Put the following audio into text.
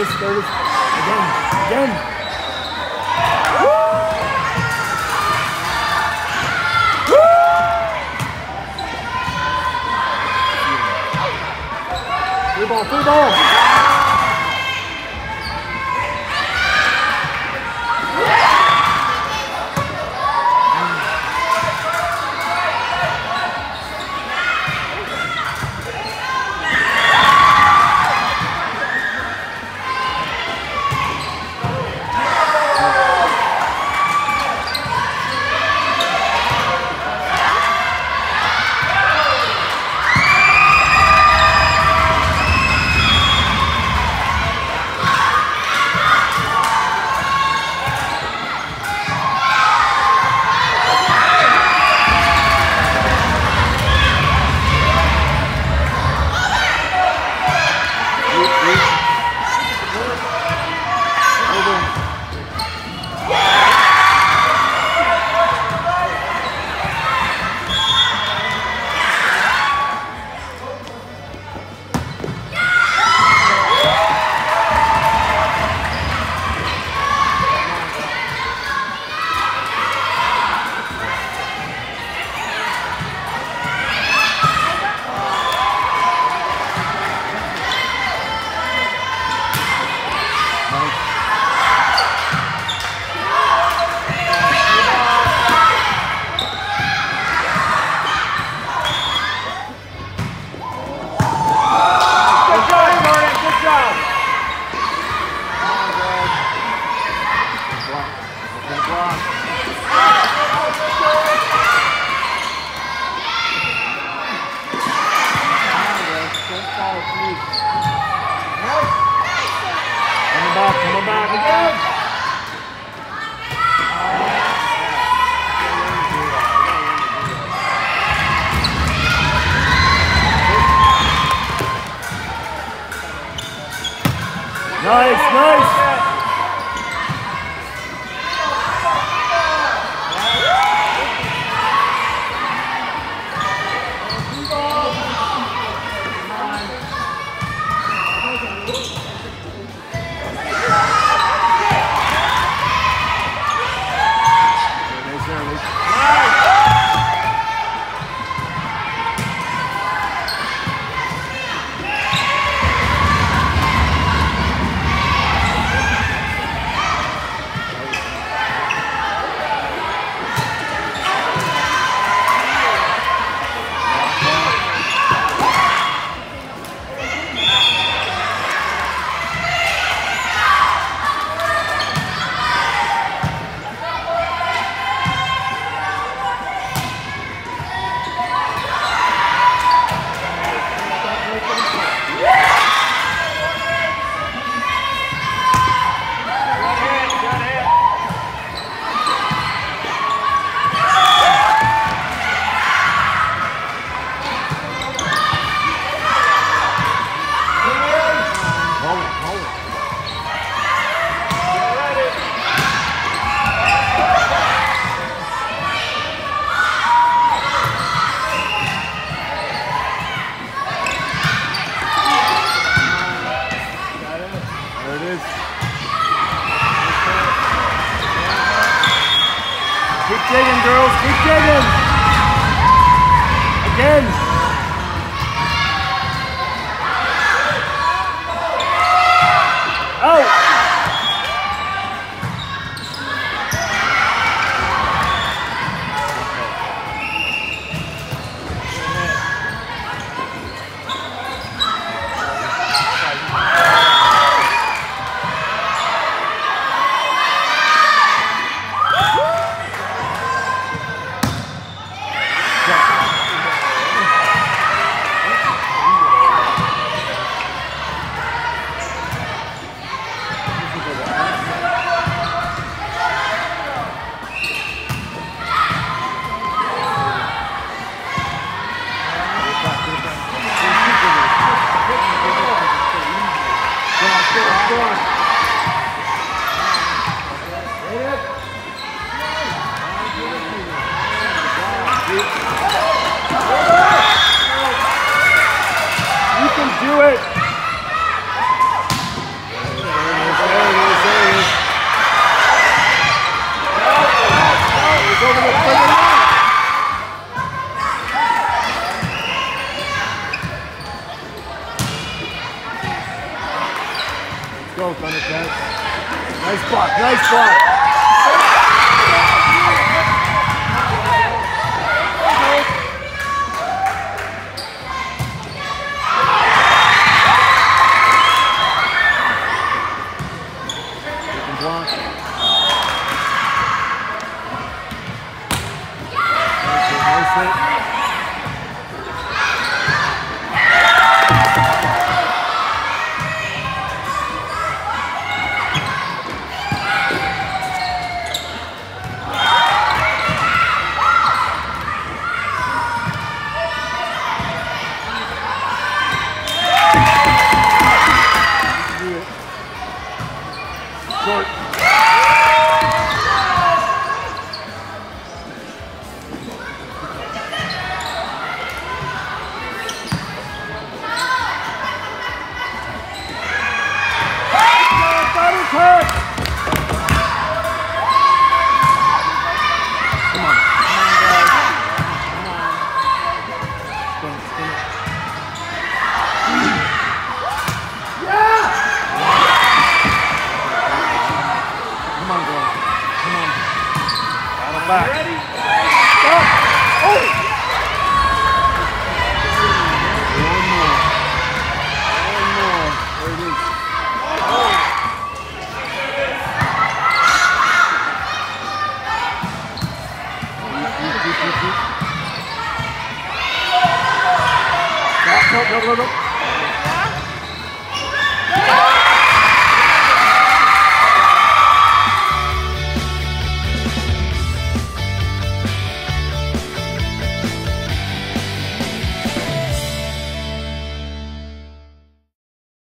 it is, there it is. Again, again. Three ball, three ball. Nice, nice. No, no.